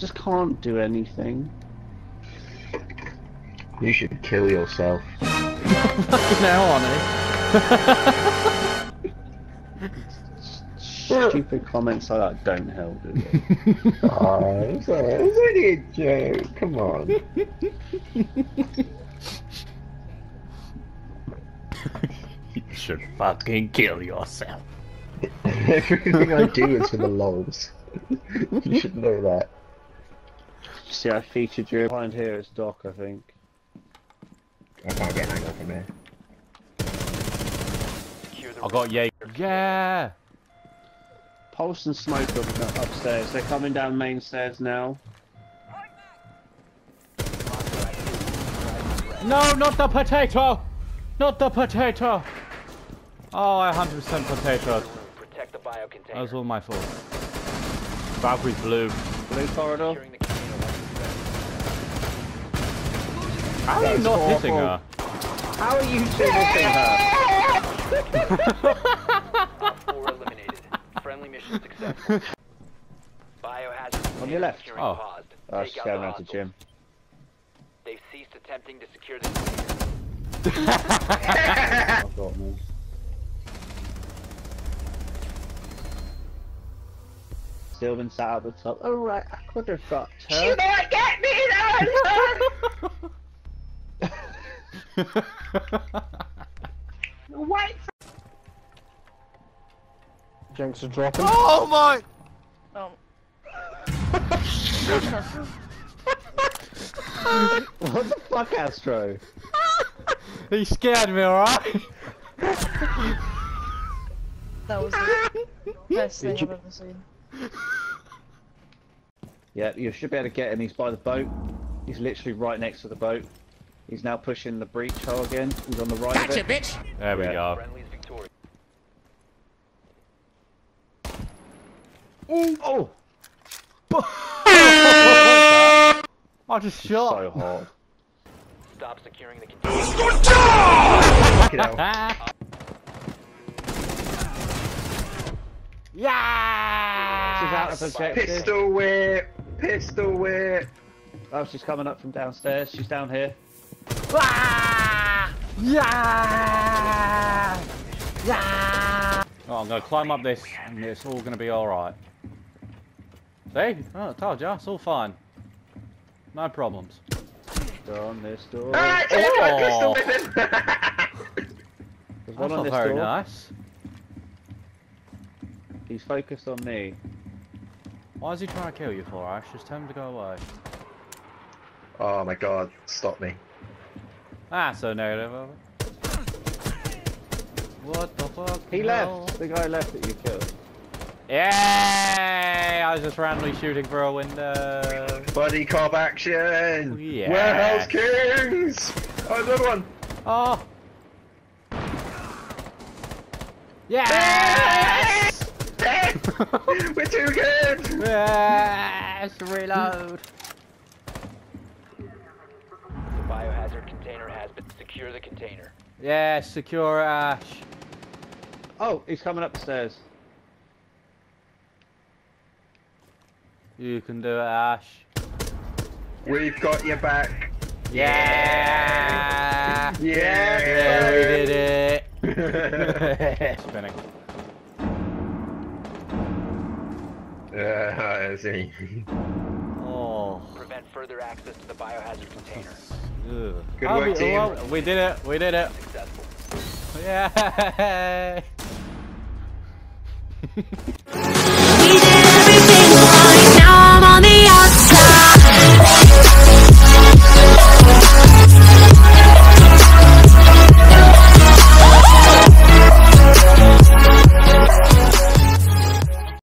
can't play. I just can't do anything. You should kill yourself. now, Arnie. Stupid comments like that don't help, do they? oh, it's, a, it's only a joke. Come on. you should fucking kill yourself. Everything I do is for the lols. you should know that. See, I featured you behind here as Doc, I think. I can't get an angle from here. I got Jaeger. Yeah! Pulse and smoke up upstairs. They're coming down main stairs now. No, not the potato! Not the potato! Oh, I 100% potato. Protect the bio container. That was all my fault. Valkyrie's blue. Blue corridor. Securing the container once it's How are you not awful. hitting her? How are you two missing her? Op four eliminated. Friendly mission successful. Biohazard On your left. Oh. paused. Oh, Take she's going the out to hostiles. gym. They've ceased attempting to secure the container. I've got me. Still been sat at the top. Oh right, I could have got her. might get me Wait. Jenks are dropping. oh my! Oh. What the fuck, Astro? He scared me, alright? That was the best thing you- I've ever seen. Yeah, you should be able to get him. He's by the boat. He's literally right next to the boat. He's now pushing the breach hole again. He's on the right of it. bitch! There we Yeah. go. Friendly's victorious. Oh! oh! I just shot. So hard. Stop securing the container. Fucking hell. yeah! She's out of objective. Pistol whip! Pistol whip! Oh, she's coming up from downstairs. She's down here. Ah! Yeah! Yeah! Oh, I'm gonna climb up this, and it's all gonna be alright. See? Oh, I told you, it's all fine. No problems. On this door. Ah, Oh. take my pistol whipping! There's That's on not this very door. nice. He's focused on me. Why is he trying to kill you for, Ash? Just tell him to go away. oh my god, stop me. Ah, so negative. What the fuck? He No. left. The guy left that you killed. Yay! I was just randomly shooting for a window. Buddy cop action! Yeah. Warehouse Kings! Oh, another one! Oh! Yes! We're too good! yes! Reload! The biohazard container has been secure the container. Yes, secure Ash. Oh, he's coming up the stairs. You can do it, Ash. We've got your back. Yeah! Yeah! Yeah, we did it! Spinning. Uh, I see. Oh. Prevent further access to the biohazard container. Ugh. Good Oh, work, we, team. well, we did it. We did it. Successful. Yay!